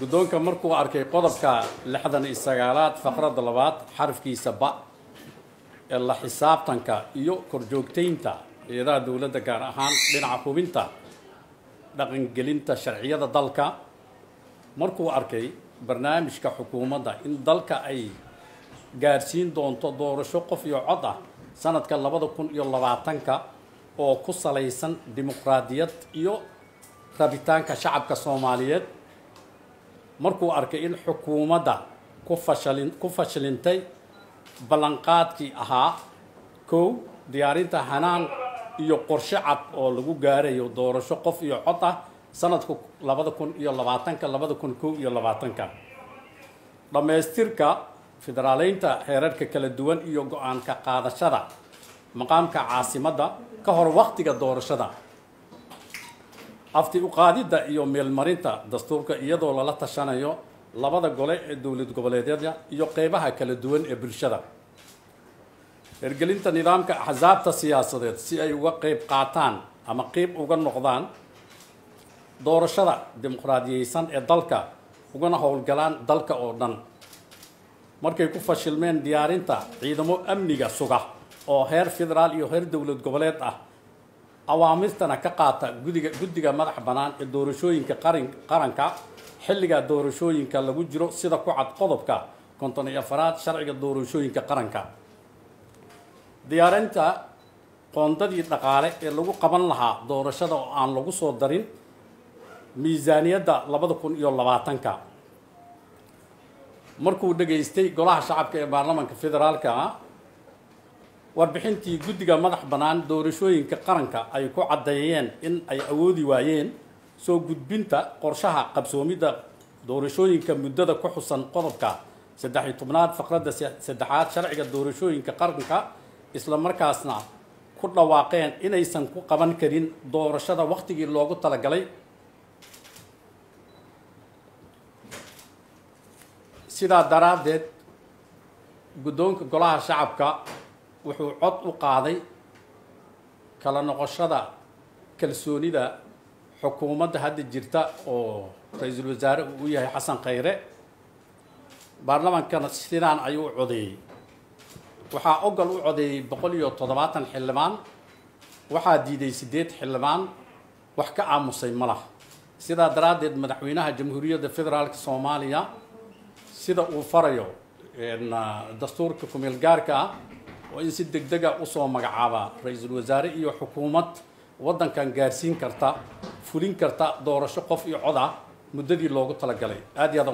guddoonka markuu arkay qodobka lixdan iyo sagaalaad faqradda labaad xarafkiisa ba ee la xisaabtanka iyo korjoogtaynta hay'adaha dowladda gaar ahaan dhinaca hubinta dhaqangelinta sharciyada dalka. Markuu arkay barnaamijka xukuumadda in dalka ay gaadhsiin doonto doorasho qof iyo cod ah sanadka labada kun iyo labaatanka oo ku salaysan dimuqraadiyad iyo rabitaanka shacabka soomaaliyeed markuu arkay in xukuumadda ku fashalin ku fashilintay ballanqaadkii ahaa kow diyaarinta hanaan iyo qorshe cad oo lagu gaarayo doorasho qof iyo cod ah sanadka labada kun iyo labaatanka labada kun kow iyo labaatanka. Dhammaystirka federaaleynta heerarka kala duwan iyo go'aanka qaadashada maqaamka caasimadda ka hor waktiga doorashada afti uqaadidda iyo meelmarinta dastuurka iyadoo lala tashanayo labada gole ee dowlad goboleedyada iyo qeybaha kala duwan ee bulshada. Hirgelinta nidaamka axsaabta siyaasadeed si ay uga qeyb qaataan ama qeyb uga noqdaan doorashada dimuqraadiyeysan ee dalka ugana howlgalaan dalka oo dhan. Markay ku fashilmeen diyaarinta ciidamo amniga suga oo heer federaal iyo heer dowlad goboleed ah awaamirtana ka qaata gudiga guddiga madax bannaan ee doorashooyinka qarin qaranka xilliga doorashooyinka lagu jiro sida ku cad qodobka konton iyo afaraad sharciga doorashooyinka qaranka. Diyaarinta qoondadii dhaqaale ee lagu qaban lahaa doorashada oo aan lagu soo darin miisaaniyadda labada kun iyo labaatanka. Markuu dhegaystay golaha shacabka ee baarlamaanka federaalka warbixintii guddiga madax bannaan doorashooyinka qaranka ay ku caddeeyeen in ay awoodi waayeen soo gudbinta qorshaha qabsoomidda doorashooyinka muddada ku xusan qodobka saddex iyo tobnaad faqradda saddexaad sharciga doorashooyinka qaranka isla markaasna ku dhawaaqeen inaysan ku qaban karin doorashada wakhtigii loogu talagalay. Sidaa daraaddeed guddoonka golaha shacabka wuxuu cod u qaaday kala noqoshada kalsoonida xukuumadda hadda jirta oo ra'iisul wasaare uu yahay xasan khayre baarlamaankana sidaan ayuu u codeeyey. Waxaa ogol u codeeyey boqol iyo toddobaatan xildhibaan. Waxaa diiday siddeed xildhibaan. Wax ka aamusay ma lah sidaa daraaddeed madaxweynaha jamhuuriyadda federaalka soomaaliya sida uu farayo dastuurka kumeel gaarka ah oo in si deg dega u soo magacaaba ra'iisul wasaare iyo xukuumad waddankan gaarsiin karta fulin karta doorasho qof iyo cod ah muddadii loogu talagalay. Aad iyo aad